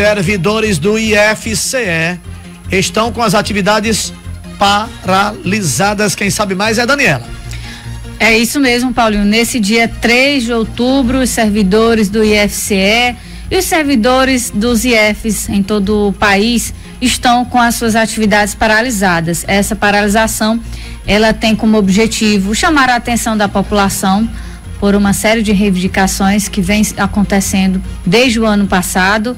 Servidores do IFCE estão com as atividades paralisadas. Quem sabe mais é a Daniela. É isso mesmo, Paulinho. Nesse dia 3 de outubro, os servidores do IFCE e os servidores dos IFs em todo o país estão com as suas atividades paralisadas. Essa paralisação, ela tem como objetivo chamar a atenção da população por uma série de reivindicações que vem acontecendo desde o ano passado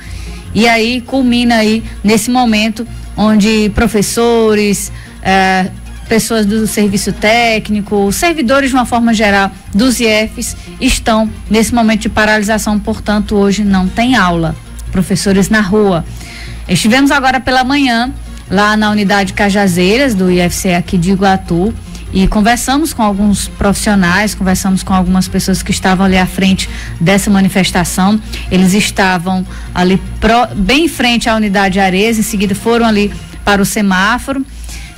e aí culmina aí nesse momento onde professores, eh, pessoas do serviço técnico, servidores de uma forma geral dos IEFs estão nesse momento de paralisação, portanto hoje não tem aula. Professores na rua. Estivemos agora pela manhã lá na unidade Cajazeiras do IFC aqui de Iguatu e conversamos com alguns profissionais, conversamos com algumas pessoas que estavam ali à frente dessa manifestação. Eles estavam ali pro, bem em frente à unidade Ares, em seguida foram ali para o semáforo,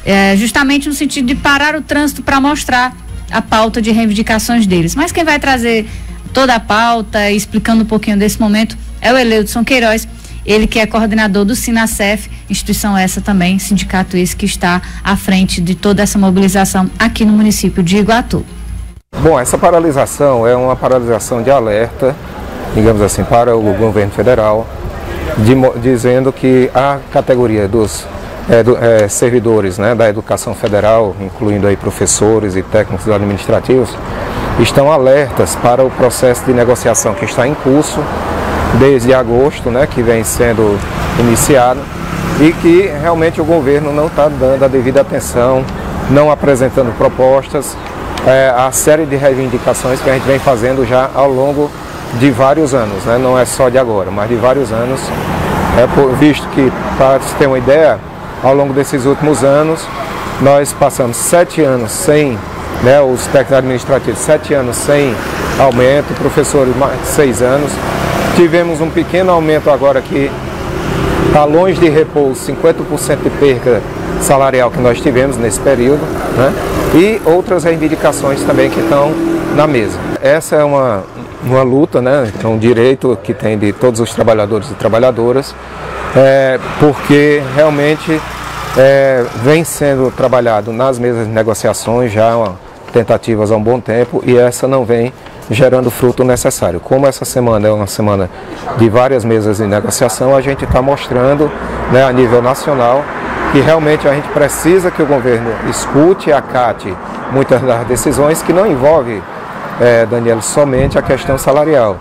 é, justamente no sentido de parar o trânsito para mostrar a pauta de reivindicações deles. Mas quem vai trazer toda a pauta, explicando um pouquinho desse momento, é o Eleudson Queiroz ele que é coordenador do Sinacef, instituição essa também, sindicato esse que está à frente de toda essa mobilização aqui no município de Iguatu. Bom, essa paralisação é uma paralisação de alerta, digamos assim, para o governo federal, de, dizendo que a categoria dos é, do, é, servidores né, da educação federal, incluindo aí professores e técnicos administrativos, estão alertas para o processo de negociação que está em curso desde agosto, né, que vem sendo iniciado, e que realmente o governo não está dando a devida atenção, não apresentando propostas, é, a série de reivindicações que a gente vem fazendo já ao longo de vários anos, né, não é só de agora, mas de vários anos, é, por, visto que, para você ter uma ideia, ao longo desses últimos anos, nós passamos sete anos sem, né, os técnicos administrativos, sete anos sem aumento, professores mais seis anos, Tivemos um pequeno aumento agora que está longe de repor os 50% de perca salarial que nós tivemos nesse período, né? e outras reivindicações também que estão na mesa. Essa é uma, uma luta, né? é um direito que tem de todos os trabalhadores e trabalhadoras, é, porque realmente é, vem sendo trabalhado nas mesas de negociações já tentativas há um bom tempo e essa não vem gerando fruto necessário. Como essa semana é uma semana de várias mesas de negociação, a gente está mostrando né, a nível nacional que realmente a gente precisa que o governo escute e acate muitas das decisões que não envolve, é, Daniel, somente a questão salarial,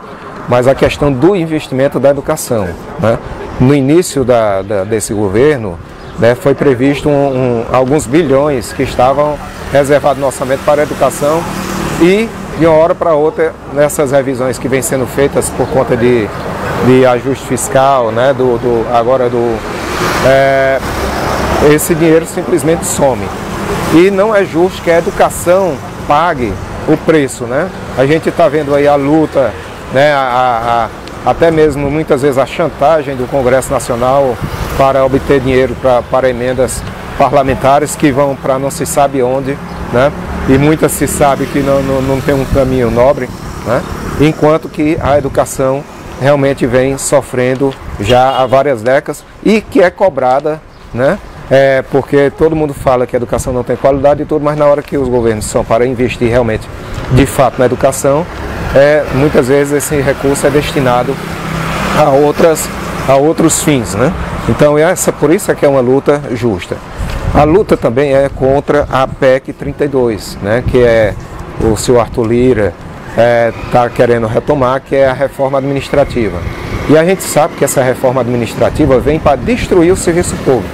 mas a questão do investimento da educação. Né? No início da, da, desse governo, né, foi previsto um, um, alguns bilhões que estavam reservados no orçamento para a educação e de uma hora para outra, nessas revisões que vêm sendo feitas por conta de, de ajuste fiscal, né, do, do agora do. É, esse dinheiro simplesmente some. E não é justo que a educação pague o preço. Né? A gente está vendo aí a luta, né, a, a, até mesmo muitas vezes a chantagem do Congresso Nacional para obter dinheiro pra, para emendas parlamentares que vão para não se sabe onde. Né? e muitas se sabe que não, não, não tem um caminho nobre, né? enquanto que a educação realmente vem sofrendo já há várias décadas e que é cobrada, né? É, porque todo mundo fala que a educação não tem qualidade e tudo, mas na hora que os governos são para investir realmente de fato na educação, é, muitas vezes esse recurso é destinado a, outras, a outros fins. Né? Então essa, por isso é que é uma luta justa. A luta também é contra a PEC 32, né, que é o senhor Arthur Lira está é, tá querendo retomar, que é a reforma administrativa. E a gente sabe que essa reforma administrativa vem para destruir o serviço público.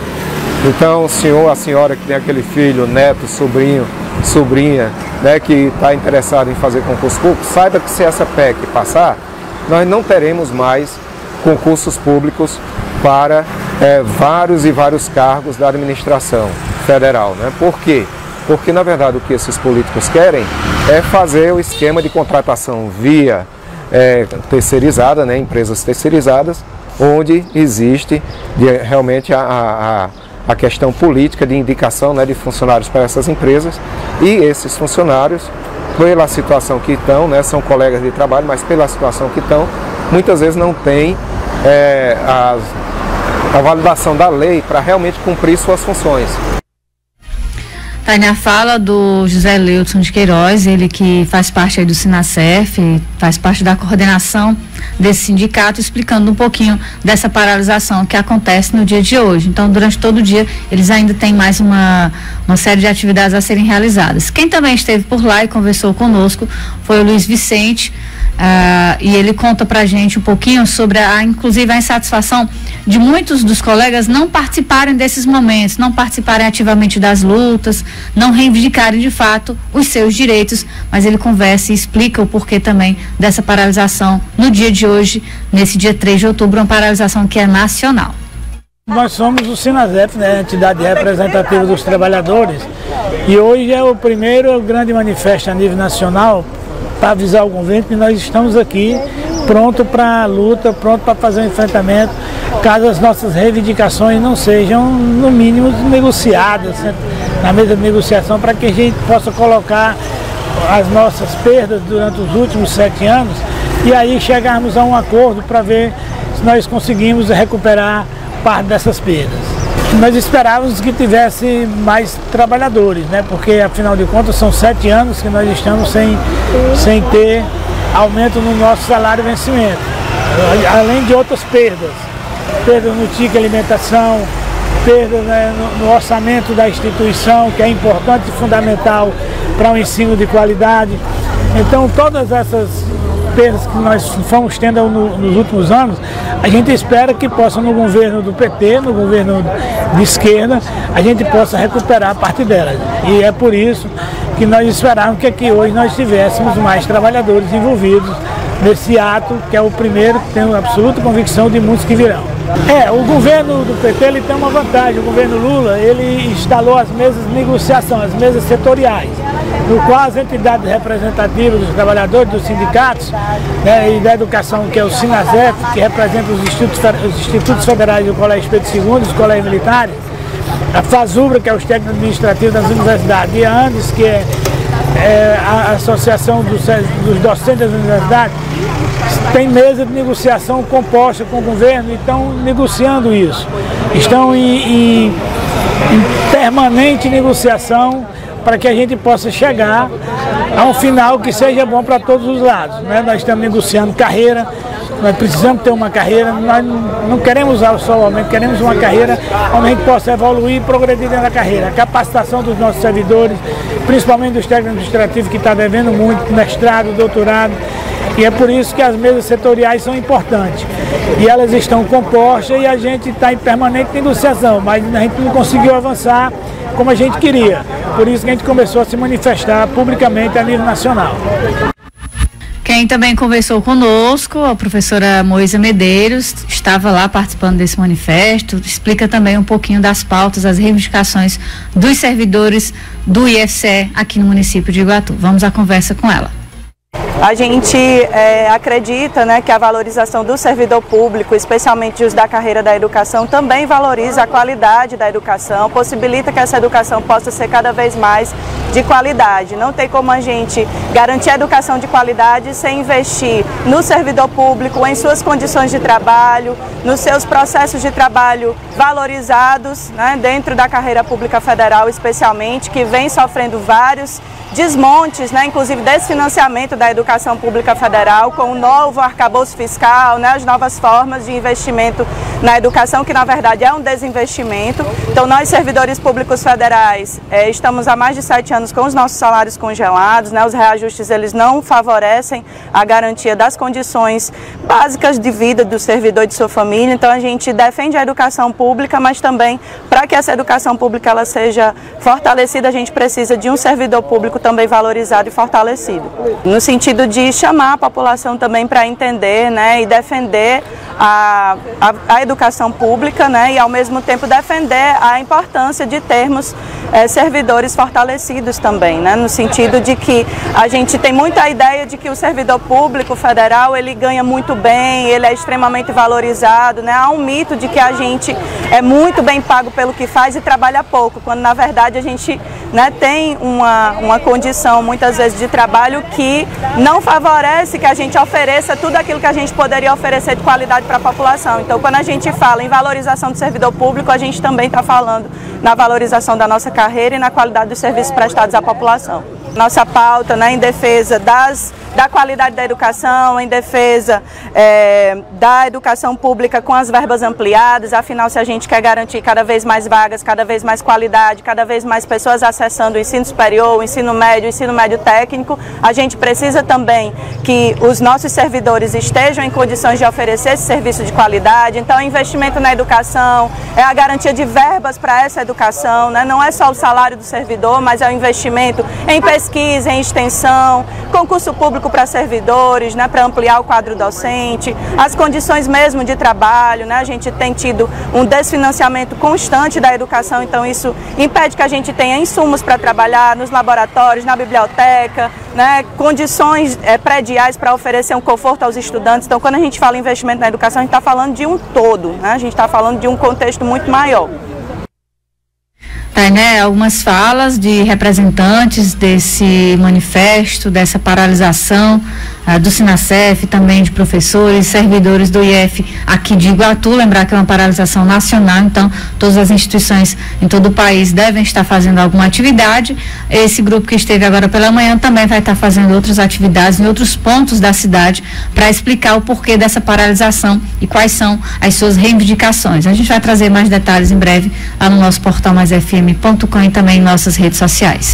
Então, o senhor, a senhora que tem aquele filho, neto, sobrinho, sobrinha, né, que está interessado em fazer concurso público, saiba que se essa PEC passar, nós não teremos mais concursos públicos para é, vários e vários cargos da administração federal. Né? Por quê? Porque, na verdade, o que esses políticos querem é fazer o esquema de contratação via é, terceirizada, né? empresas terceirizadas, onde existe de, realmente a, a, a, questão política de indicação né, de funcionários para essas empresas e esses funcionários, pela situação que estão, né, são colegas de trabalho, mas pela situação que estão, muitas vezes não têm é, a, a validação da lei para realmente cumprir suas funções. Tá na fala do José Leudson de Queiroz, ele que faz parte aí do Sinacef, faz parte da coordenação desse sindicato, explicando um pouquinho dessa paralisação que acontece no dia de hoje. Então, durante todo o dia, eles ainda têm mais uma, uma série de atividades a serem realizadas. Quem também esteve por lá e conversou conosco foi o Luiz Vicente, Uh, e ele conta pra gente um pouquinho sobre a, inclusive, a insatisfação de muitos dos colegas não participarem desses momentos, não participarem ativamente das lutas, não reivindicarem de fato os seus direitos, mas ele conversa e explica o porquê também dessa paralisação no dia de hoje, nesse dia 3 de outubro, uma paralisação que é nacional. Nós somos o Sinazep, né, a entidade representativa dos trabalhadores, e hoje é o primeiro grande manifesto a nível nacional para avisar o governo que nós estamos aqui pronto para a luta, pronto para fazer o um enfrentamento, caso as nossas reivindicações não sejam, no mínimo, negociadas né, na mesa de negociação, para que a gente possa colocar as nossas perdas durante os últimos sete anos e aí chegarmos a um acordo para ver se nós conseguimos recuperar parte dessas perdas nós esperávamos que tivesse mais trabalhadores, né? porque afinal de contas são sete anos que nós estamos sem, sem ter aumento no nosso salário vencimento, além de outras perdas, perdas no TIC alimentação, perdas né, no, no orçamento da instituição, que é importante e fundamental para o um ensino de qualidade. Então todas essas perdas que nós fomos tendo no, nos últimos anos, a gente espera que possa, no governo do PT, no governo de esquerda, a gente possa recuperar parte delas. E é por isso que nós esperamos que aqui hoje nós tivéssemos mais trabalhadores envolvidos nesse ato, que é o primeiro, tenho absoluta convicção de muitos que virão. É, o governo do PT ele tem uma vantagem, o governo Lula ele instalou as mesas de negociação, as mesas setoriais no qual as entidades representativas dos trabalhadores, dos sindicatos né, e da educação, que é o SINASEF, que representa os institutos, os institutos federais do Colégio Pedro II, os colégios militares, a FASUBRA, que é os técnicos administrativos das universidades, e a ANDES, que é, é a Associação dos, dos Docentes das Universidades, tem mesa de negociação composta com o governo e estão negociando isso. Estão em, em, em permanente negociação para que a gente possa chegar a um final que seja bom para todos os lados. Né? Nós estamos negociando carreira, nós precisamos ter uma carreira, nós não queremos só o aumento, queremos uma carreira onde a gente possa evoluir e progredir dentro da carreira. A capacitação dos nossos servidores, principalmente dos técnicos administrativos que está devendo muito, mestrado, doutorado. E é por isso que as mesas setoriais são importantes. E elas estão compostas e a gente está em permanente negociação, mas a gente não conseguiu avançar como a gente queria. Por isso que a gente começou a se manifestar publicamente a nível nacional. Quem também conversou conosco, a professora Moisa Medeiros, estava lá participando desse manifesto, explica também um pouquinho das pautas, as reivindicações dos servidores do IFCE aqui no município de Iguatu. Vamos à conversa com ela. A gente é, acredita né, que a valorização do servidor público, especialmente os da carreira da educação, também valoriza a qualidade da educação, possibilita que essa educação possa ser cada vez mais de qualidade. Não tem como a gente garantir a educação de qualidade sem investir no servidor público, em suas condições de trabalho, nos seus processos de trabalho valorizados né, dentro da carreira pública federal, especialmente, que vem sofrendo vários desmontes, né, inclusive desfinanciamento da educação pública federal, com o novo arcabouço fiscal, né, as novas formas de investimento na educação, que na verdade é um desinvestimento. Então, nós, servidores públicos federais, é, estamos há mais de sete anos com os nossos salários congelados, né, os reajustes eles não favorecem a garantia das condições básicas de vida do servidor e de sua família. Então, a gente defende a educação pública, mas também, para que essa educação pública ela seja fortalecida, a gente precisa de um servidor público também valorizado e fortalecido. No sentido de chamar a população também para entender né, e defender a, a, a, educação pública né, e ao mesmo tempo defender a importância de termos é, servidores fortalecidos também, né? no sentido de que a gente tem muita ideia de que o servidor público federal ele ganha muito bem, ele é extremamente valorizado, né? há um mito de que a gente é muito bem pago pelo que faz e trabalha pouco, quando na verdade a gente né, tem uma, uma condição muitas vezes de trabalho que não favorece que a gente ofereça tudo aquilo que a gente poderia oferecer de qualidade para a população. Então, quando a gente fala em valorização do servidor público, a gente também está falando na valorização da nossa carreira e na qualidade dos serviços prestados à população. Nossa pauta né, em defesa das da qualidade da educação, em defesa é, da educação pública com as verbas ampliadas. Afinal, se a gente quer garantir cada vez mais vagas, cada vez mais qualidade, cada vez mais pessoas acessando o ensino superior, o ensino médio, o ensino médio técnico, a gente precisa também que os nossos servidores estejam em condições de oferecer esse serviço de qualidade. Então, investimento na educação é a garantia de verbas para essa educação, né? não é só o salário do servidor, mas é o investimento em pesquisa, em extensão, concurso público para servidores, né, para ampliar o quadro docente, as condições mesmo de trabalho, né, a gente tem tido um desfinanciamento constante da educação, então isso impede que a gente tenha insumos para trabalhar nos laboratórios, na biblioteca, né, condições é, prediais para oferecer um conforto aos estudantes. Então, quando a gente fala investimento na educação, a gente está falando de um todo, né, a gente está falando de um contexto muito maior. Tá, né, algumas falas de representantes desse manifesto, dessa paralisação uh, do Sinacef, também de professores, servidores do IF aqui de Iguatu. Lembrar que é uma paralisação nacional, então todas as instituições em todo o país devem estar fazendo alguma atividade. Esse grupo que esteve agora pela manhã também vai estar fazendo outras atividades em outros pontos da cidade para explicar o porquê dessa paralisação e quais são as suas reivindicações. A gente vai trazer mais detalhes em breve lá no nosso portal mais FM fm.com e também em nossas redes sociais.